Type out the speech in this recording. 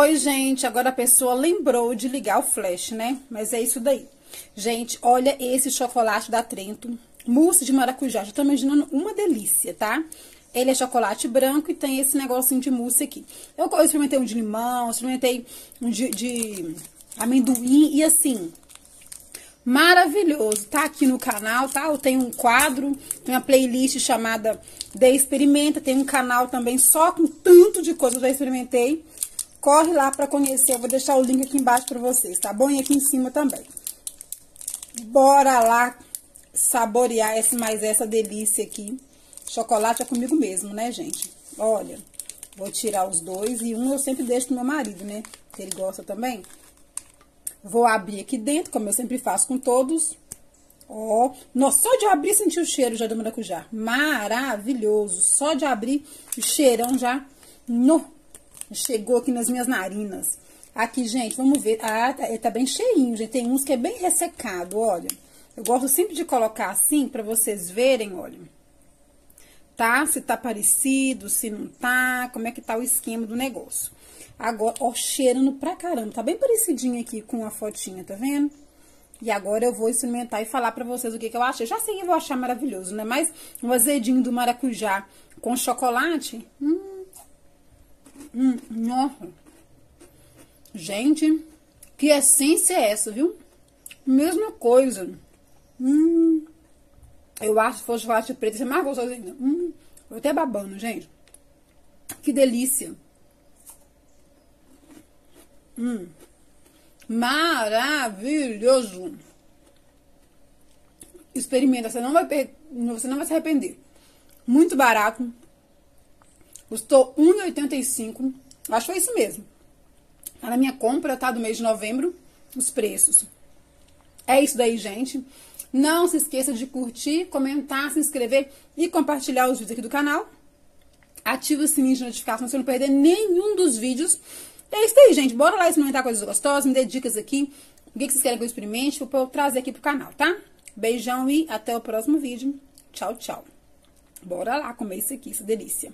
Oi, gente, agora a pessoa lembrou de ligar o flash, né? Mas é isso daí. Gente, olha esse chocolate da Trento, mousse de maracujá. Já tô imaginando uma delícia, tá? Ele é chocolate branco e tem esse negocinho de mousse aqui. Eu, eu experimentei um de limão, experimentei um de, de amendoim e assim, maravilhoso. Tá aqui no canal, tá? Eu tenho um quadro, uma playlist chamada De Experimenta. Tem um canal também só com tanto de coisa que eu já experimentei. Corre lá pra conhecer, eu vou deixar o link aqui embaixo pra vocês, tá bom? E aqui em cima também. Bora lá saborear mais essa delícia aqui. Chocolate é comigo mesmo, né, gente? Olha, vou tirar os dois e um eu sempre deixo pro meu marido, né? Que ele gosta também. Vou abrir aqui dentro, como eu sempre faço com todos. Ó, nossa, só de abrir sentir o cheiro já do maracujá. Maravilhoso. Só de abrir o cheirão já. No, Chegou aqui nas minhas narinas. Aqui, gente, vamos ver. Ah, tá, ele tá bem cheinho, gente. Tem uns que é bem ressecado, olha. Eu gosto sempre de colocar assim, pra vocês verem, olha. Tá? Se tá parecido, se não tá, como é que tá o esquema do negócio. Agora, ó, cheirando pra caramba. Tá bem parecidinho aqui com a fotinha, tá vendo? E agora eu vou experimentar e falar pra vocês o que, que eu achei. Já sei que eu vou achar maravilhoso, né? Mas um azedinho do maracujá com chocolate, hum, Hum, nossa. Gente, que essência é essa, viu? Mesma coisa. Hum. Eu acho que se fosse chocolate preto, ia ser mais gostoso ainda. Hum. Eu até babando, gente. Que delícia. Hum. Maravilhoso. Experimenta, você não vai, você não vai se arrepender. Muito barato. Custou R$1,85. Acho que foi isso mesmo. Tá na minha compra, tá? Do mês de novembro, os preços. É isso daí, gente. Não se esqueça de curtir, comentar, se inscrever e compartilhar os vídeos aqui do canal. Ativa o sininho de notificação pra você não perder nenhum dos vídeos. É isso aí, gente. Bora lá experimentar coisas gostosas, me dê dicas aqui. O que vocês querem que eu experimente, vou trazer aqui pro canal, tá? Beijão e até o próximo vídeo. Tchau, tchau. Bora lá comer isso aqui, essa delícia.